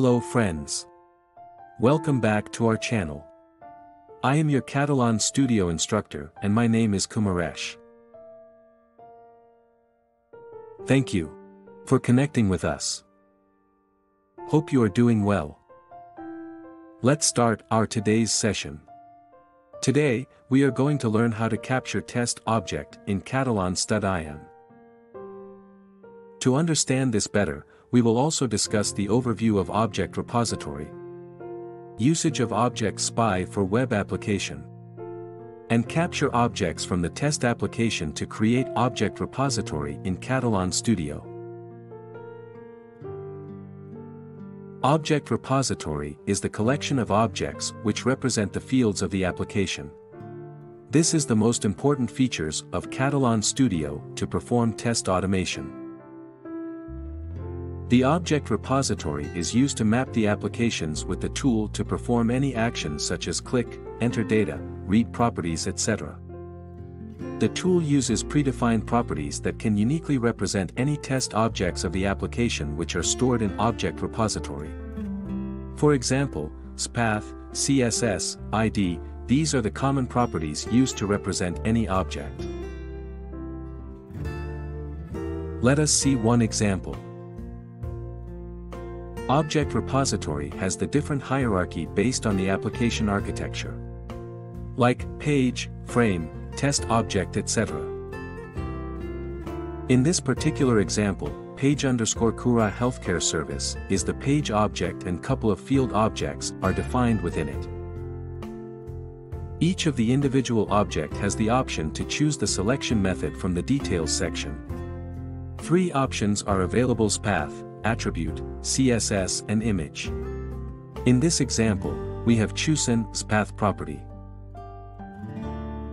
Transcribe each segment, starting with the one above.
Hello friends. Welcome back to our channel. I am your Katalon studio instructor and my name is Kumaresh. Thank you for connecting with us. Hope you are doing well. Let's start our today's session. Today, we are going to learn how to capture test object in Katalon StudIAN. To understand this better, we will also discuss the overview of Object Repository. Usage of Object Spy for web application. And capture objects from the test application to create Object Repository in Katalon Studio. Object Repository is the collection of objects which represent the fields of the application. This is the most important features of Katalon Studio to perform test automation. The object repository is used to map the applications with the tool to perform any actions such as click, enter data, read properties etc. The tool uses predefined properties that can uniquely represent any test objects of the application which are stored in object repository. For example, XPath, CSS, ID, these are the common properties used to represent any object. Let us see one example. Object repository has the different hierarchy based on the application architecture. Like page, frame, test object etc. In this particular example, page underscore CURA healthcare service is the page object and couple of field objects are defined within it. Each of the individual object has the option to choose the selection method from the details section. Three options are available XPath, attribute, CSS and image. In this example, we have chosen path property.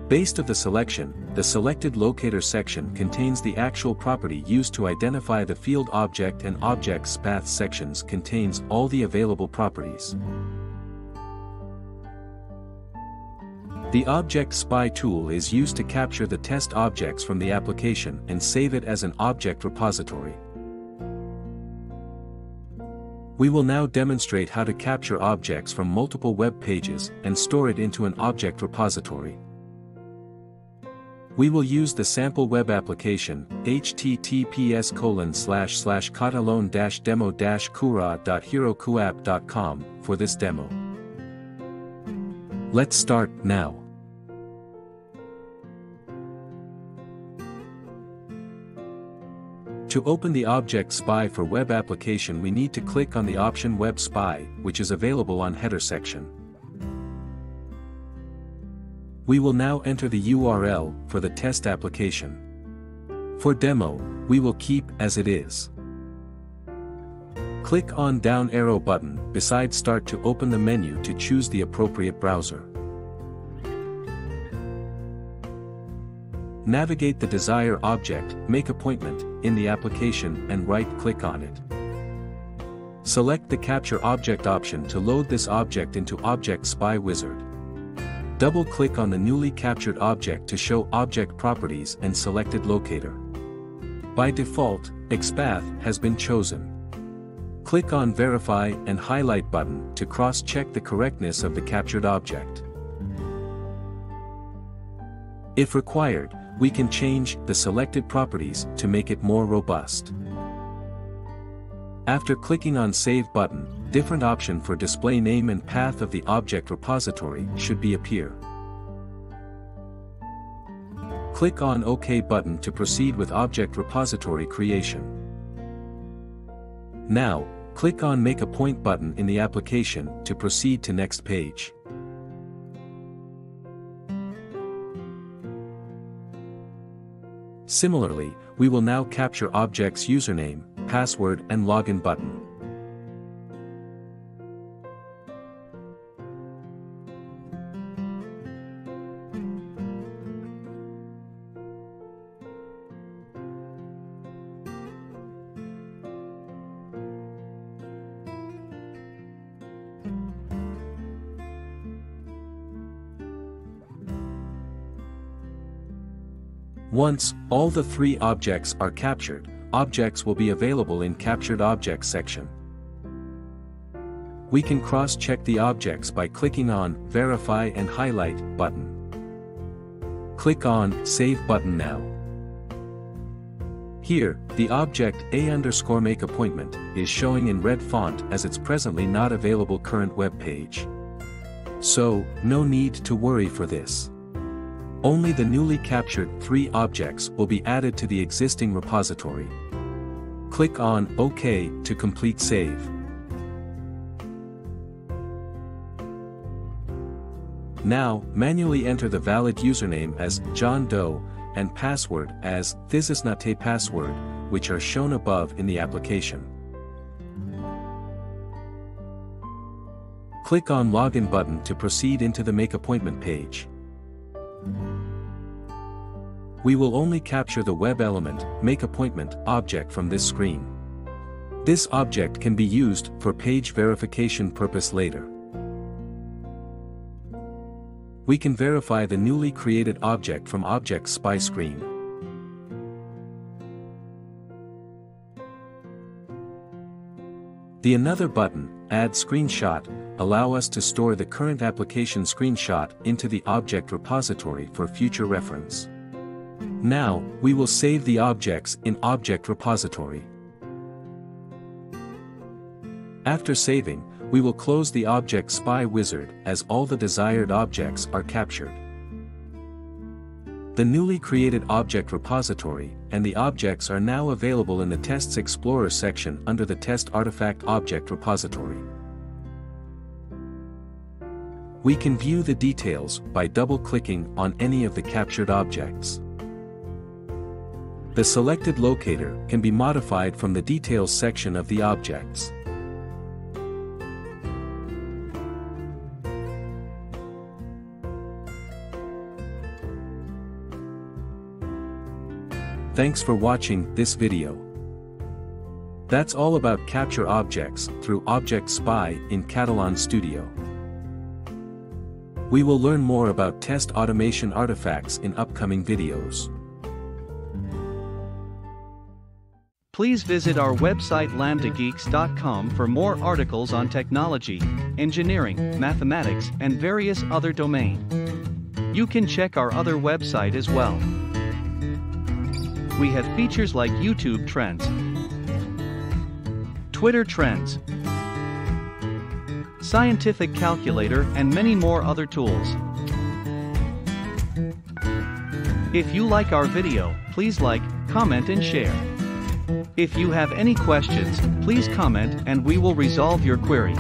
Based of the selection, the selected locator section contains the actual property used to identify the field object and object's path sections contains all the available properties. The Object Spy tool is used to capture the test objects from the application and save it as an object repository. We will now demonstrate how to capture objects from multiple web pages and store it into an object repository. We will use the sample web application, https colon slash slash katalon demo cura.herokuapp.com, for this demo. Let's start now. To open the Object Spy for web application we need to click on the option Web Spy, which is available on header section. We will now enter the URL for the test application. For demo, we will keep as it is. Click on down arrow button beside start to open the menu to choose the appropriate browser. Navigate the desired object, make appointment, in the application and right-click on it. Select the Capture Object option to load this object into Object Spy Wizard. Double-click on the newly captured object to show object properties and selected locator. By default, XPath has been chosen. Click on Verify and Highlight button to cross-check the correctness of the captured object. If required, we can change the selected properties to make it more robust. After clicking on Save button, different option for display name and path of the object repository should be appear. Click on OK button to proceed with object repository creation. Now, click on Make Appointment button in the application to proceed to next page. Similarly, we will now capture object's username, password and login button. Once, all the three objects are captured, objects will be available in Captured Objects section. we can cross-check the objects by clicking on Verify and Highlight button. Click on Save button now. Here, the object A underscore make appointment is showing in red font as it's presently not available current web page. So, no need to worry for this. Only the newly captured three objects will be added to the existing repository. Click on OK to complete save. Now, manually enter the valid username as John Doe and password as ThisIsNotAPassword, which are shown above in the application. Click on Login button to proceed into the Make Appointment page. We will only capture the web element, Make Appointment, object from this screen. This object can be used for page verification purpose later we can verify the newly created object from Object Spy screen. The Another button, Add Screenshot, allow us to store the current application screenshot into the object repository for future reference. Now, we will save the objects in Object Repository. After saving, we will close the Object Spy wizard as all the desired objects are captured. The newly created object repository and the objects are now available in the Tests Explorer section under the Test Artifact Object repository. We can view the details by double-clicking on any of the captured objects. The selected locator can be modified from the Details section of the objects. Thanks for watching this video. That's all about capture objects through Object Spy in Katalon Studio. We will learn more about test automation artifacts in upcoming videos. Please visit our website lambdageeks.com for more articles on technology, engineering, mathematics, and various other domain. You can check our other website as well. We have features like YouTube Trends, Twitter Trends, Scientific Calculator and many more other tools. If you like our video, please like, comment and share. If you have any questions, please comment and we will resolve your query.